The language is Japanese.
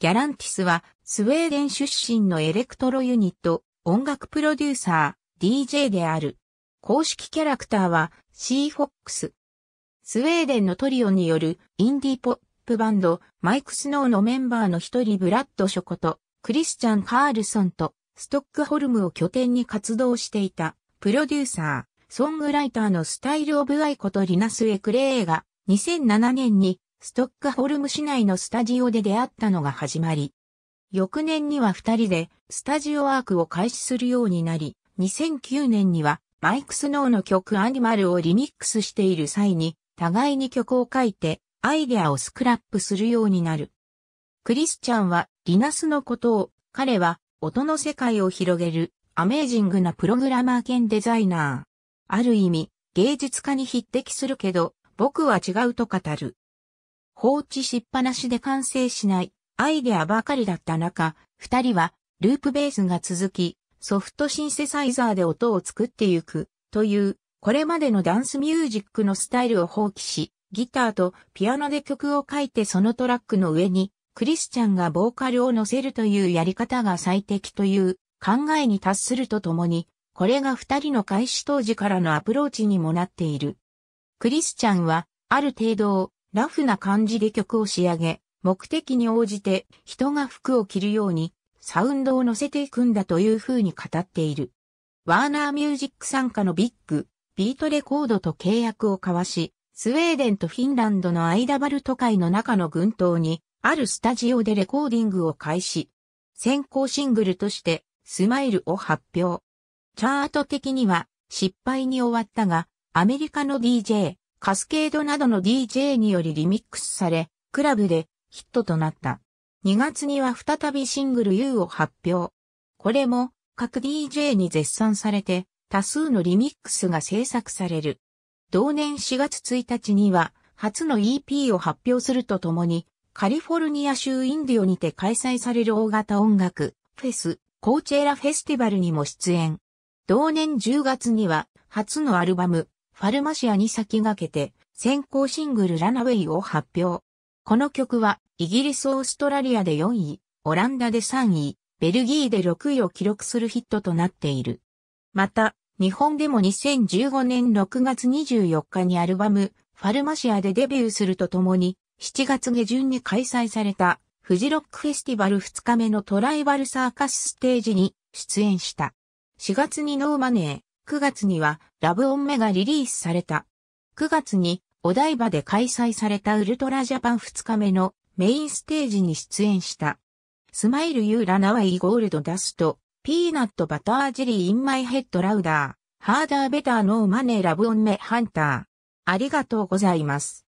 ギャランティスはスウェーデン出身のエレクトロユニット、音楽プロデューサー、DJ である。公式キャラクターはシーフォックス。スウェーデンのトリオによるインディーポップバンドマイクスノーのメンバーの一人ブラッドシャイことクリスチャン・カールソンとストックホルムを拠点に活動していたプロデューサー、ソングライターのスタイル・オブ・アイことリナス・エクレーが2007年にストックホルム市内のスタジオで出会ったのが始まり、翌年には二人でスタジオワークを開始するようになり、2009年にはマイク・スノーの曲アニマルをリミックスしている際に互いに曲を書いてアイデアをスクラップするようになる。クリスチャンはリナスのことを、彼は音の世界を広げるアメージングなプログラマー兼デザイナー。ある意味、芸術家に匹敵するけど、僕は違うと語る。放置しっぱなしで完成しないアイデアばかりだった中、二人はループベースが続き、ソフトシンセサイザーで音を作ってゆくという、これまでのダンスミュージックのスタイルを放棄し、ギターとピアノで曲を書いてそのトラックの上にクリスチャンがボーカルを乗せるというやり方が最適という考えに達するとともに、これが二人の開始当時からのアプローチにもなっている。クリスチャンは、ある程度、ラフな感じで曲を仕上げ、目的に応じて人が服を着るように、サウンドを乗せていくんだという風に語っている。ワーナーミュージック参加のビッグ、ビートレコードと契約を交わし、スウェーデンとフィンランドのアイダバルト海の中の群島に、あるスタジオでレコーディングを開始。先行シングルとして、スマイルを発表。チャート的には失敗に終わったが、アメリカの DJ、カスケードなどの DJ によりリミックスされ、クラブでヒットとなった。2月には再びシングル U を発表。これも各 DJ に絶賛されて多数のリミックスが制作される。同年4月1日には初の EP を発表するとともに、カリフォルニア州インディオにて開催される大型音楽、フェス、コーチェラフェスティバルにも出演。同年10月には初のアルバム、ファルマシアに先駆けて先行シングルラナウェイを発表。この曲はイギリス・オーストラリアで4位、オランダで3位、ベルギーで6位を記録するヒットとなっている。また、日本でも2015年6月24日にアルバム、ファルマシアでデビューするとともに、7月下旬に開催された、フジロックフェスティバル2日目のトライバルサーカスステージに出演した。4月にノーマネー、9月にはラブオンメがリリースされた。9月にお台場で開催されたウルトラジャパン2日目のメインステージに出演した。スマイルユーラナワイゴールドダスト、ピーナットバタージェリーインマイヘッドラウダー、ハーダーベターノーマネーラブオンメハンター。ありがとうございます。